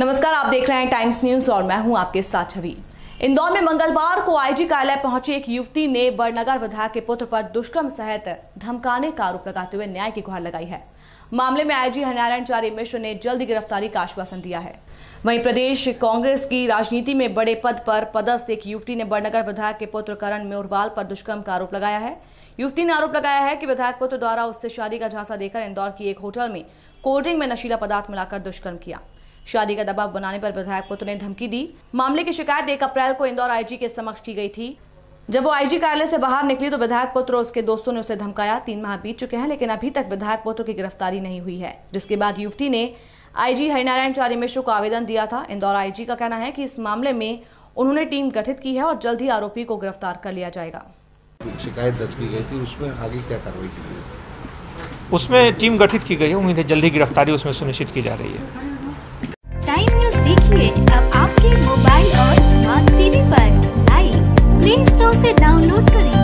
नमस्कार, आप देख रहे हैं टाइम्स न्यूज़ और मैं हूँ आपके साथ छवि। इंदौर में मंगलवार को आईजी कार्यालय पहुँची एक युवती ने बड़नगर विधायक के पुत्र पर दुष्कर्म सहित धमकाने का आरोप लगाते हुए न्याय की गुहार लगाई है। मामले में आईजी हरिनारायण चारी मिश्र ने जल्द गिरफ्तारी का आश्वासन दिया है। वहीं प्रदेश कांग्रेस की राजनीति में बड़े पद पर पदस्थ एक युवती ने बड़नगर विधायक के पुत्र करण म्योरवाल पर दुष्कर्म का आरोप लगाया है। युवती ने आरोप लगाया है कि विधायक पुत्र द्वारा उससे शादी का झांसा देकर इंदौर की एक होटल में कोल्ड ड्रिंक में नशीला पदार्थ मिलाकर दुष्कर्म किया। शादी का दबाव बनाने पर विधायक पुत्र ने धमकी दी। मामले की शिकायत एक अप्रैल को इंदौर आईजी के समक्ष की गई थी। जब वो आईजी कार्यालय से बाहर निकली तो विधायक पुत्र और उसके दोस्तों ने उसे धमकाया। तीन माह बीत चुके हैं लेकिन अभी तक विधायक पुत्र की गिरफ्तारी नहीं हुई है। जिसके बाद युवती ने आईजी हरिनारायण चारी मिश्र को आवेदन दिया था। इंदौर आईजी का कहना है कि इस मामले में उन्होंने टीम गठित की है और जल्द ही आरोपी को गिरफ़्तार कर लिया जाएगा। शिकायत दर्ज की गई थी उसमें आगे क्या कार्रवाई की गई? उसमें टीम गठित की गई है उम्मीद है जल्दी गिरफ्तारी उसमें सुनिश्चित की जा रही है। अब आपके मोबाइल और स्मार्ट टीवी पर लाइव प्ले स्टोर से डाउनलोड करें।